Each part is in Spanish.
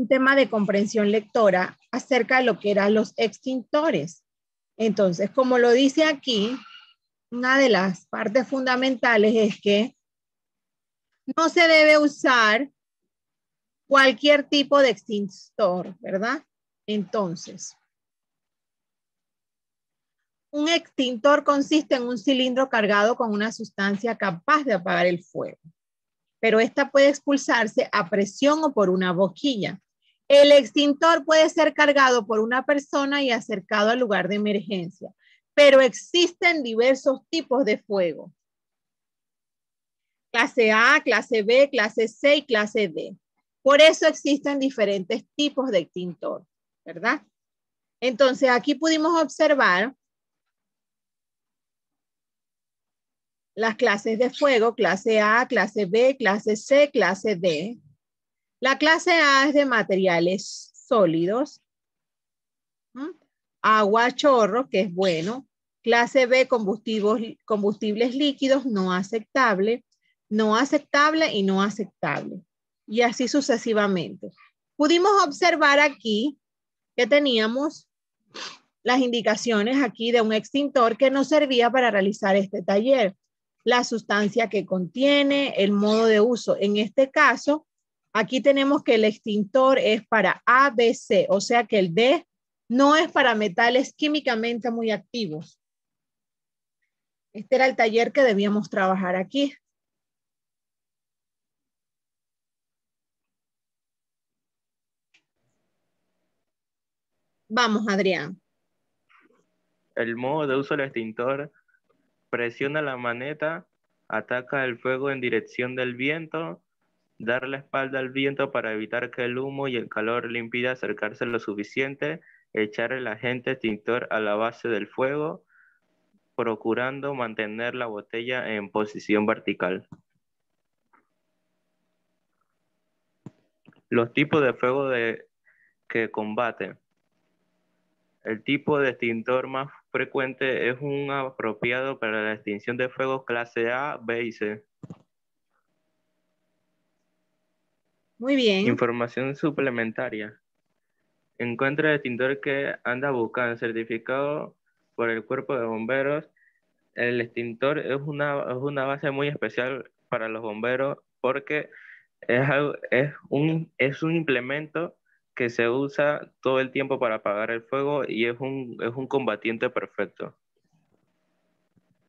un tema de comprensión lectora acerca de lo que eran los extintores. Entonces, como lo dice aquí, una de las partes fundamentales es que no se debe usar cualquier tipo de extintor, ¿verdad? Entonces, un extintor consiste en un cilindro cargado con una sustancia capaz de apagar el fuego, pero esta puede expulsarse a presión o por una boquilla. El extintor puede ser cargado por una persona y acercado al lugar de emergencia, pero existen diversos tipos de fuego. Clase A, clase B, clase C y clase D. Por eso existen diferentes tipos de extintor, ¿verdad? Entonces, aquí pudimos observar las clases de fuego, clase A, clase B, clase C, clase D. La clase A es de materiales sólidos, agua chorro, que es bueno. Clase B, combustibles, combustibles líquidos, no aceptable, no aceptable y no aceptable. Y así sucesivamente. Pudimos observar aquí que teníamos las indicaciones aquí de un extintor que nos servía para realizar este taller la sustancia que contiene, el modo de uso. En este caso, aquí tenemos que el extintor es para ABC, o sea que el D no es para metales químicamente muy activos. Este era el taller que debíamos trabajar aquí. Vamos, Adrián. El modo de uso del extintor Presiona la maneta, ataca el fuego en dirección del viento, dar la espalda al viento para evitar que el humo y el calor le impida acercarse lo suficiente, echar el agente extintor a la base del fuego, procurando mantener la botella en posición vertical. Los tipos de fuego de, que combate. El tipo de extintor más frecuente es un apropiado para la extinción de fuego clase A, B y C. Muy bien. Información suplementaria. Encuentra el extintor que anda buscando certificado por el cuerpo de bomberos. El extintor es una, es una base muy especial para los bomberos porque es, es, un, es un implemento que se usa todo el tiempo para apagar el fuego y es un, es un combatiente perfecto.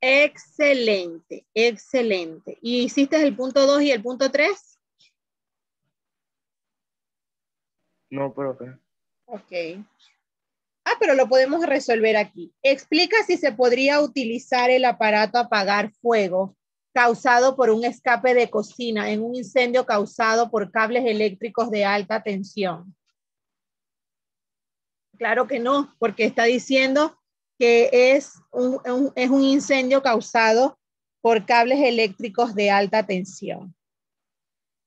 Excelente, excelente. ¿Y hiciste el punto 2 y el punto 3? No, profe. Ok. Ah, pero lo podemos resolver aquí. Explica si se podría utilizar el aparato apagar fuego causado por un escape de cocina en un incendio causado por cables eléctricos de alta tensión. Claro que no, porque está diciendo que es un, es un incendio causado por cables eléctricos de alta tensión.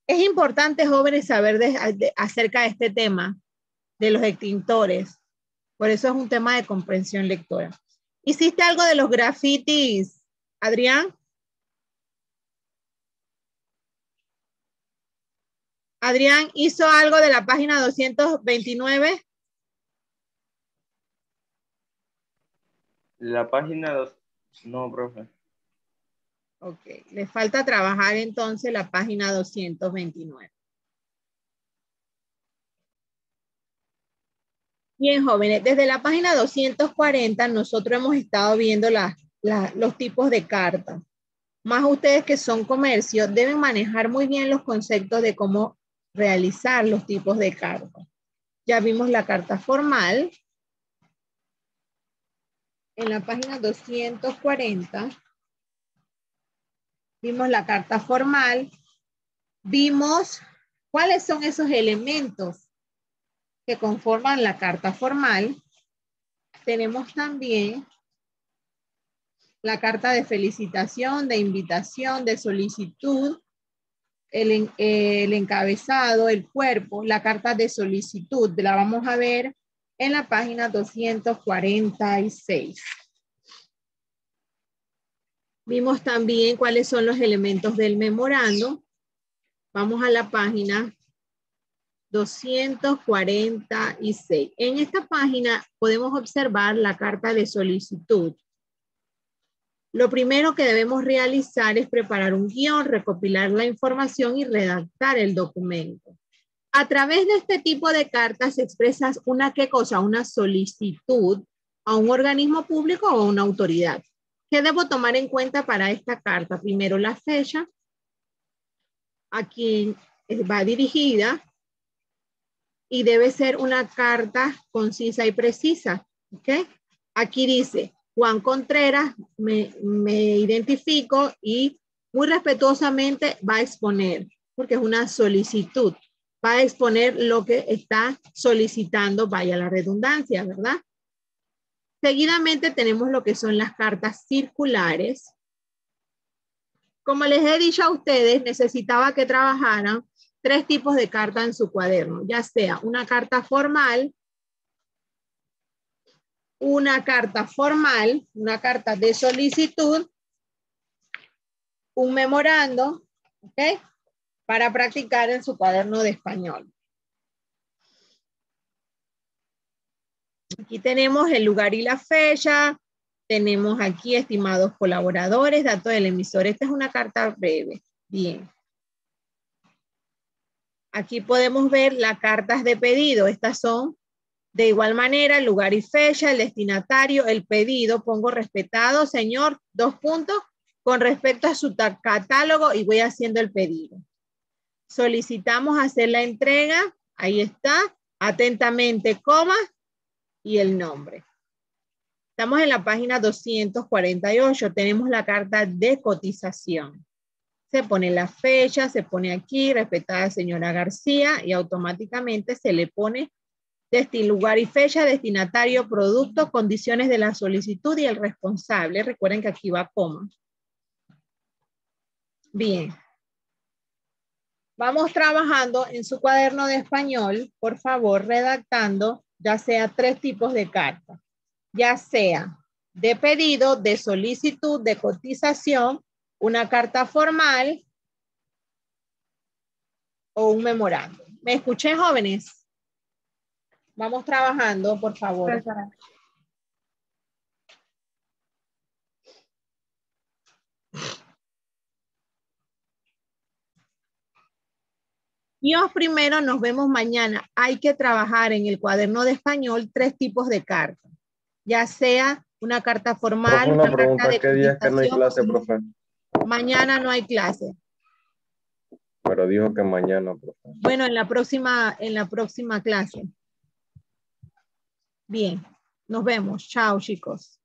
Es importante, jóvenes, saber acerca de este tema de los extintores. Por eso es un tema de comprensión lectora. ¿Hiciste algo de los grafitis, Adrián? Adrián hizo algo de la página 229. La página 2, no, profe. Ok, le falta trabajar entonces la página 229. Bien, jóvenes, desde la página 240 nosotros hemos estado viendo los tipos de cartas. Más ustedes que son comercio deben manejar muy bien los conceptos de cómo realizar los tipos de cartas. Ya vimos la carta formal, en la página 240, vimos la carta formal, vimos cuáles son esos elementos que conforman la carta formal. Tenemos también la carta de felicitación, de invitación, de solicitud, el, encabezado, el cuerpo, la carta de solicitud. La vamos a ver en la página 246. Vimos también cuáles son los elementos del memorando. Vamos a la página 246. En esta página podemos observar la carta de solicitud. Lo primero que debemos realizar es preparar un guion, recopilar la información y redactar el documento. A través de este tipo de cartas expresas una qué cosa, una solicitud a un organismo público o a una autoridad. ¿Qué debo tomar en cuenta para esta carta? Primero la fecha, a quién va dirigida y debe ser una carta concisa y precisa. ¿okay? Aquí dice, Juan Contreras, me, me identifico y muy respetuosamente va a exponer, porque es una solicitud va a exponer lo que está solicitando, vaya la redundancia, ¿verdad? Seguidamente tenemos lo que son las cartas circulares. Como les he dicho a ustedes, necesitaba que trabajaran tres tipos de carta en su cuaderno, ya sea una carta formal, una carta formal, una carta de solicitud, un memorando, ¿ok? para practicar en su cuaderno de español. Aquí tenemos el lugar y la fecha. Tenemos aquí estimados colaboradores, datos del emisor. Esta es una carta breve. Bien. Aquí podemos ver las cartas de pedido. Estas son de igual manera lugar y fecha, el destinatario, el pedido. Pongo respetado, señor, dos puntos con respecto a su catálogo y voy haciendo el pedido. Solicitamos hacer la entrega. Ahí está. Atentamente, coma y el nombre. Estamos en la página 248. Tenemos la carta de cotización. Se pone la fecha, se pone aquí, respetada señora García, y automáticamente se le pone lugar y fecha, destinatario, producto, condiciones de la solicitud y el responsable. Recuerden que aquí va coma. Bien. Vamos trabajando en su cuaderno de español, por favor, redactando ya sea tres tipos de cartas, ya sea de pedido, de solicitud, de cotización, una carta formal o un memorando. ¿Me escuché, jóvenes? Vamos trabajando, por favor. Dios primero, nos vemos mañana. Hay que trabajar en el cuaderno de español tres tipos de cartas, ya sea una carta formal, una, pregunta, ¿qué día que no hay clase, profe? Mañana no hay clase. Pero dijo que mañana, profe. Bueno, en la próxima, en la próxima clase. Bien, nos vemos. Chao, chicos.